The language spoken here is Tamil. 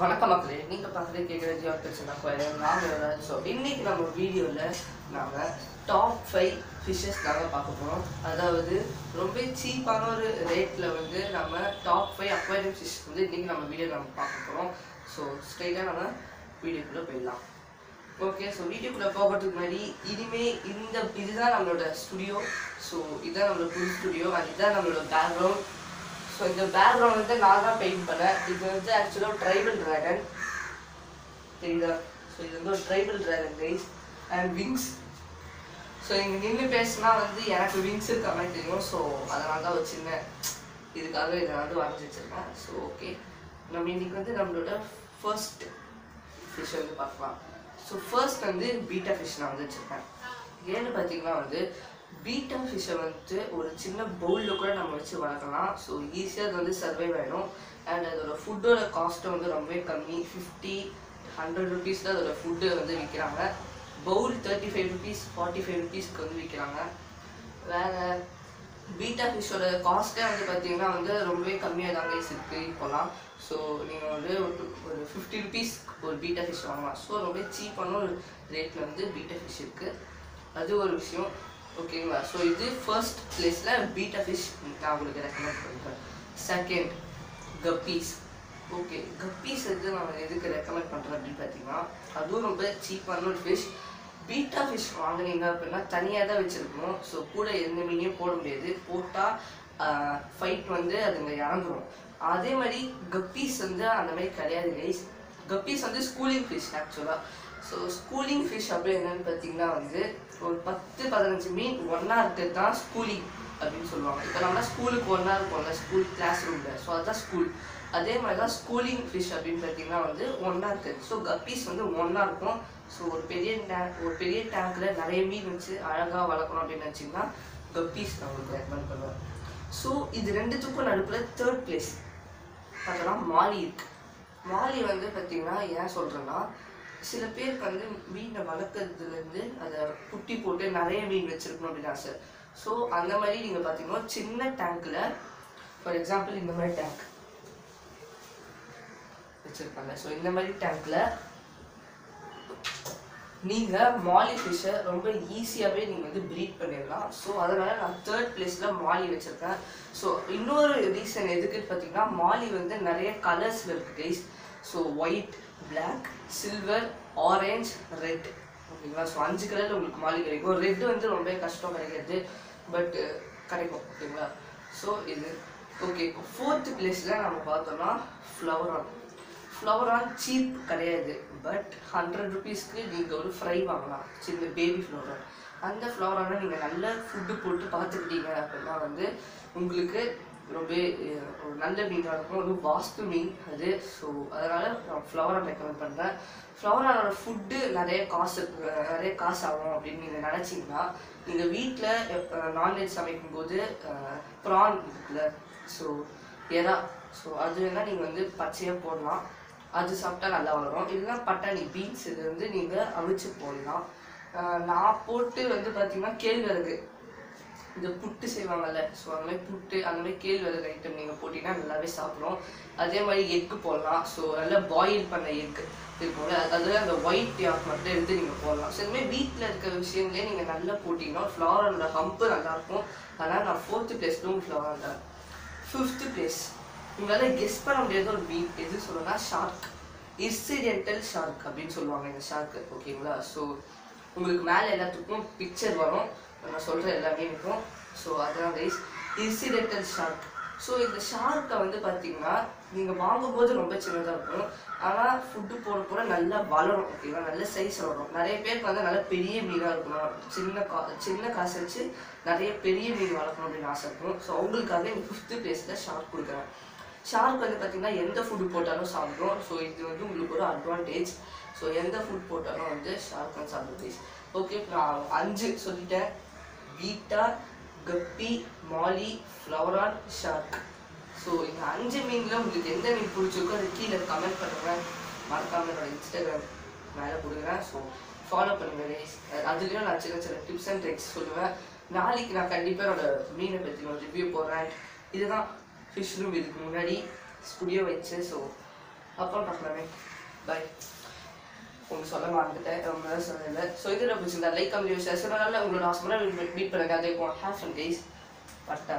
வணக்கம் மக்களே நீங்கள் பார்க்குறது கேட்குற ஜியோ பிரச்சனை கோயில். நாங்கள் ஸோ இன்றைக்கி நம்ம வீடியோவில் நாங்கள் டாப் ஃபைவ் ஃபிஷ்ஷஸ் நாங்கள் பார்க்க போகிறோம் அதாவது ரொம்ப சீப்பான ஒரு ரேட்டில் வந்து நம்ம டாப் ஃபைவ் அக்வாரியம் ஃபிஷ் வந்து இன்றைக்கி நம்ம வீடியோ நம்ம பார்க்க போகிறோம் ஸோ ஸ்ட்ரைட்டாக நம்ம வீடியோக்குள்ளே போயிடலாம். ஓகே ஸோ வீடியோக்குள்ளே போகிறதுக்கு முன்னாடி இனிமே இந்த இதுதான் நம்மளோட ஸ்டுடியோ ஸோ இதுதான் நம்மளோட புது ஸ்டுடியோ அண்ட் இதுதான் நம்மளோட பேக்ரவுண்ட் ஸோ இந்த பேக்ரவுண்ட் வந்து நான் தான் பெயிண்ட் பண்ணேன். இது வந்து ஆக்சுவலாக ட்ரைபல் ட்ராகன் தெரியுதா? ஸோ இது வந்து ஒரு tribal dragon guys and wings so இங்கே நின்று பேசினா வந்து எனக்கு விங்ஸ் இருக்க மாதிரி தெரியும். ஸோ அதனால தான் வச்சுருந்தேன் இதுக்காக இதை வந்து வரைஞ்சி வச்சிருக்கேன். ஸோ ஓகே நம்ம இன்றைக்கி வந்து நம்மளோட ஃபர்ஸ்ட் ஃபிஷ் வந்து பார்க்கலாம். ஸோ ஃபர்ஸ்ட் வந்து பீட்டா ஃபிஷ் நான் வந்து வச்சுருக்கேன். ஏன்னு பார்த்தீங்கன்னா வந்து பீட்டா ஃபிஷ்ஷை வந்துட்டு ஒரு சின்ன பவுலில் கூட நம்ம வச்சு வளர்க்கலாம். ஸோ ஈஸியாக அது வந்து சர்வைவ் ஆகிடும் அண்ட் அதோட ஃபுட்டோட காஸ்ட்டும் வந்து ரொம்பவே கம்மி. ஃபிஃப்டி ஹண்ட்ரட் ருபீஸ் தான் அதோட ஃபுட்டு வந்து விற்கிறாங்க bowl thirty five rupees forty five ருபீஸ்க்கு வந்து விற்கிறாங்க வேறு பீட்டா ஃபிஷ்ஷோட காஸ்ட்டே வந்து பார்த்தீங்கன்னா வந்து ரொம்பவே கம்மியாக தான் கைஸ் இருக்குது இப்போலாம். ஸோ நீங்கள் வந்து ஒரு ஒரு ஃபிஃப்டி ருபீஸ் ஒரு பீட்டா ஃபிஷ் வாங்கலாம். ஸோ ரொம்ப சீப்பான ஒரு ரேட்டில் வந்து பீட்டா ஃபிஷ் இருக்குது அது ஒரு விஷயம். ஓகேங்களா? ஸோ இது ஃபர்ஸ்ட் பிளேஸில் பீட்டா ஃபிஷ் நான் உங்களுக்கு ரெக்கமெண்ட் பண்ணுறேன் செகண்ட் கப்பீஸ் ஓகே கப்பீஸ் வந்து நான் எதுக்கு ரெக்கமெண்ட் பண்ணுறேன் அப்படின்னு பார்த்தீங்கன்னா அதுவும் ரொம்ப சீப்பான ஒரு ஃபிஷ் பீட்டா ஃபிஷ் வாங்கினீங்க அப்படின்னா தனியாக தான் வச்சுருக்கணும். ஸோ கூட எந்த மீனையும் போட முடியாது. போட்டால் ஃபைட் வந்து அதுங்க இறங்குறோம் அதே மாதிரி கப்பீஸ் வந்து அந்த மாதிரி கிடையாது கைஸ் கப்பீஸ் வந்து ஸ்கூலிங் ஃபிஷ் ஆக்சுவலாக ஸோ ஸ்கூலிங் ஃபிஷ் அப்படி என்னன்னு பார்த்தீங்கன்னா வந்து ஒரு பத்து பதினஞ்சு மீன் ஒன்றா இருக்கிறது தான் ஸ்கூலிங் அப்படின்னு சொல்லுவாங்க. இப்போ நம்ம ஸ்கூலுக்கு ஒன்றா இருக்கும்ல ஸ்கூல் கிளாஸ் ரூமில் ஸோ அதுதான் ஸ்கூல் அதே மாதிரி தான் ஸ்கூலிங் ஃபிஷ் அப்படின்னு பார்த்தீங்கன்னா வந்து ஒன்றா இருக்குது ஸோ கப்பீஸ் வந்து ஒன்றா இருக்கும். ஸோ ஒரு பெரிய டேங்க் ஒரு பெரிய டேங்க்கில் நிறைய மீன் வச்சு அழகாக வளர்க்கணும் அப்படின்னு நினச்சிங்கன்னா கப்பீஸ் நான் உங்களுக்கு ரெக்கமெண்ட் பண்ணுவேன். ஸோ இது ரெண்டுத்துக்கும் நடுப்பில் தேர்ட் பிளேஸ் பார்த்தோன்னா மாலி இருக்குது மாலி வந்து பார்த்தீங்கன்னா ஏன் சொல்கிறேன்னா சில பேருக்கு வந்து மீனை வளர்க்குறதுலேருந்து அதை குட்டி போட்டு நிறைய மீன் வச்சிருக்கணும் அப்படின்னு ஆசை. ஸோ அந்த மாதிரி நீங்கள் பார்த்தீங்கன்னா சின்ன டேங்க்கில் ஃபார் எக்ஸாம்பிள் இந்த மாதிரி டேங்க் வச்சுருப்பாங்க. ஸோ இந்த மாதிரி டேங்க்கில் நீங்கள் மாலி ஃபிஷ்ஷை ரொம்ப ஈஸியாகவே நீங்கள் வந்து ப்ரீட் பண்ணிடலாம். ஸோ அதனால் நான் தேர்ட் பிளேஸில் மாலி வச்சுருக்கேன். ஸோ இன்னொரு ரீசன் எதுக்குன்னு பார்த்தீங்கன்னா மாலி வந்து நிறைய கலர்ஸில் இருக்குது guys so white black silver orange red ஓகேங்களா ஸோ அஞ்சு கலரில் உங்களுக்கு மாலை கிடைக்கும். ரெட் வந்து ரொம்ப கஷ்டம் கிடைக்கிறது. பட் uh, கிடைக்கும். ஓகேங்களா? ஸோ இது ஓகே ஃபோர்த்து பிளேஸில் நம்ம பார்த்தோம்னா ஃப்ளவரான் ஃப்ளவரான் சீப் கிடையாது. பட் ஹண்ட்ரட் ருபீஸ்க்கு நீங்கள் ஒரு ஃப்ரை வாங்கலாம். சின்ன பேபி ஃப்ளவரான் அந்த ஃப்ளவரானை நீங்கள் நல்ல ஃபுட்டு போட்டு பார்த்துக்கிட்டீங்க அப்படின்னா வந்து உங்களுக்கு ரொம்ப ஒரு நல்ல மீனாக இருக்கும் ரொம்ப வாஸ்து மீன் அது. ஸோ அதனால் நான் ஃப்ளவரை ரெக்கமெண்ட் பண்ணுறேன் ஃப்ளவரானோட ஃபுட்டு நிறைய காசு நிறைய காசு ஆகும் அப்படின்னு நீங்கள் நினச்சிங்கன்னா நீங்கள் வீட்டில் நான்வெஜ் சமைக்கும்போது ப்ரான் இருக்குல்ல. ஸோ எதா ஸோ அது வேணால் நீங்கள் வந்து பச்சையாக போடலாம். அது சாப்பிட்டா நல்லா வரும் இல்லைன்னா பட்டாணி பீன்ஸ் இது வந்து நீங்கள் அவிச்சு போடலாம். நான் போட்டு வந்து பார்த்தீங்கன்னா கேழ்வரகு. இந்த புட்டு செய்வாங்கல்ல ஸோ அந்த மாதிரி புட்டு அந்த மாதிரி கேழ்வரகு ஐட்டம் நீங்கள் போட்டிங்கன்னா நல்லாவே சாப்பிடும். அதே மாதிரி எக்கு போடலாம். ஸோ நல்லா பாயில் பண்ண எக்கு இருக்கும்ல அதில் அந்த ஒயிட் யாக் மட்டும் எடுத்து நீங்கள் போடலாம். ஸோ இதுமாதிரி மாதிரி வீட்டில் இருக்கிற விஷயங்களே நீங்கள் நல்லா போட்டிங்கன்னா ஃப்ளாரோட ஹம்பு நல்லாயிருக்கும். அதனால் நான் ஃபோர்த்து பிளேஸ்லும் ஃப்ளவர் தான் ஃபிஃப்த்து பிளேஸ் உங்களால் கெஸ் பண்ண முடியாத ஒரு மீன். எது சொல்லணும்னா ஷார்க் இன்சிடென்டல் ஷார்க் அப்படின்னு சொல்லுவாங்க இந்த ஷார்க்கு ஓகேங்களா ஸோ உங்களுக்கு மேலே எல்லாத்துக்கும் பிக்சர் வரும். நான் சொல்கிற எல்லாமே இருக்கும். ஸோ அதான் கைஸ் இன்சிடென்டல் ஷார்க் ஸோ இந்த ஷார்க்கை வந்து பார்த்தீங்கன்னா நீங்கள் வாங்கும்போது ரொம்ப சின்னதாக இருக்கும். ஆனால் ஃபுட்டு போட போட நல்லா வளரும் ஓகேவா நல்ல சைஸ் வளரும் நிறைய பேருக்கு வந்து நல்லா பெரிய மீனாக இருக்கணும் சின்ன கா சின்ன காசு வச்சு நிறைய பெரிய மீன் வளர்க்கணும் அப்படின்னு ஆசை இருக்கும். ஸோ அவங்களுக்காக இந்த ஃபிஃப்த்து பிளேஸில் ஷார்க் கொடுக்குறேன். ஷார்க் வந்து பார்த்தீங்கன்னா எந்த ஃபுட்டு போட்டாலும் சாப்பிடும் ஸோ இது வந்து உங்களுக்கு ஒரு அட்வான்டேஜ் ஸோ எந்த ஃபுட் போட்டாலும் வந்து ஷார்க் வந்து சாப்பிடும் ஓகே நான் அஞ்சு சொல்லிட்டேன். பீட்டா கப்பி மாலி ஃப்ளவரான் ஷார்க். ஸோ இந்த அஞ்சு மீனில் உங்களுக்கு எந்த மீன் பிடிச்சிருக்கோ அது கீழே கமெண்ட் பண்ணுறேன் மறக்காம என்னோட இன்ஸ்டாகிராம் மேலே கொடுக்குறேன் ஸோ ஃபாலோ பண்ணுங்க ரைஸ் அதுலேயும் நான் சின்ன சின்ன டிப்ஸ் அண்ட் ட்ரிக்ஸ் சொல்லுவேன். நாளைக்கு நான் கண்டிப்பாக என்னோட மீனை பற்றி ஒரு ரிவ்யூ போடுறேன். இதுதான் ஃபிஷ் ரூம் இதுக்கு முன்னாடி ஸ்டுடியோ வச்சு ஸோ அப்புறம் பார்க்கலாமே. பாய் உங்களுக்கு சொல்ல மாட்டேன் ரொம்ப தான் சொல்லலை ஸோ இது நான் பிடிச்சிருந்தா லைக் கம்மி ஷேர் நல்ல உங்களோட ஹாஸ்பிட்டல் மீட் பண்ணுங்க. அதே ஹேவ் ஃபன் கைஸ் பட்டா